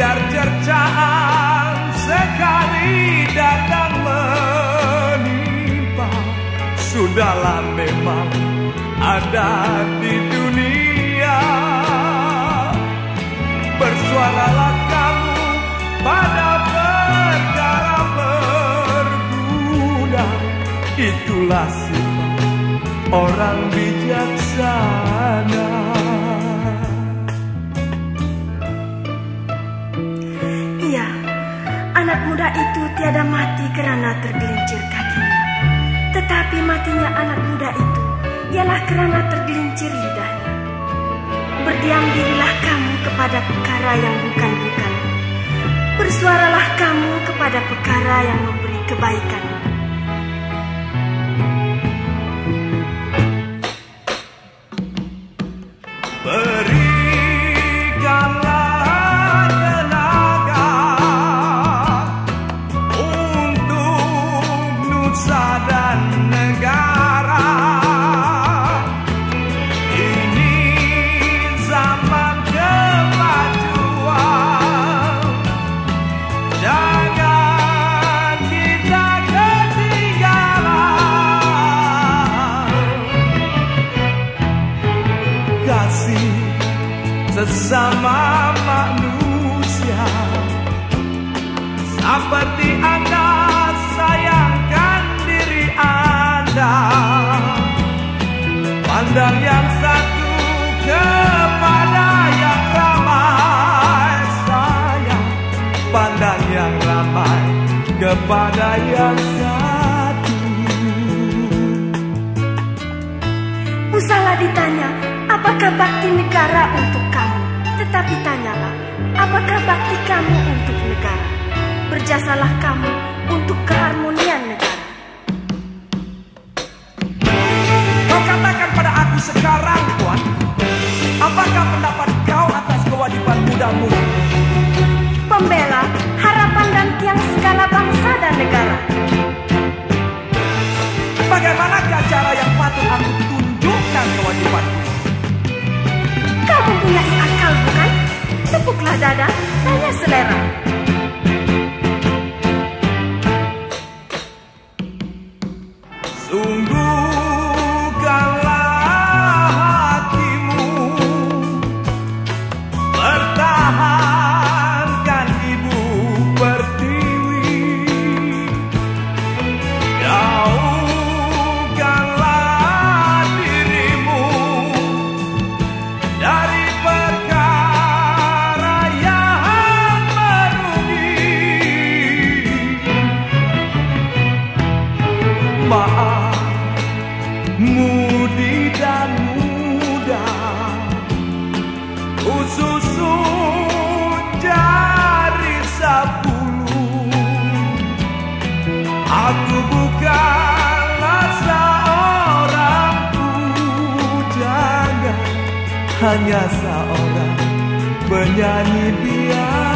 biar cercaan sekali datang menimpa. Sudahlah memang ada di dunia. Bersuaralah kamu pada perkara berguna. Itulah sifat orang bijaksana. Anak muda itu tiada mati karena tergelincir kakinya. Tetapi matinya anak muda itu ialah karena tergelincir lidahnya. Berdiam dirilah kamu kepada perkara yang bukan-bukan. Bersuaralah kamu kepada perkara yang memberi kebaikan. Sesama manusia seperti Anda pandang yang satu kepada yang ramai sayang pandang yang ramai kepada yang satu Usahlah ditanya, apakah bakti negara untuk kamu? Tetapi tanyalah, apakah bakti kamu untuk negara? Berjasalah kamu untuk keharmonian negara. Sekarang, Tuan, apakah pendapat kau atas kewajiban mudamu? Pembela, harapan dan tiang segala bangsa dan negara. Bagaimanakah cara yang patut aku tunjukkan kewajibanku? Kau mempunyai akal bukan? Tepuklah dada, tanya selera. Aku bukanlah seorang pujangga Hanya seorang penyanyi biasa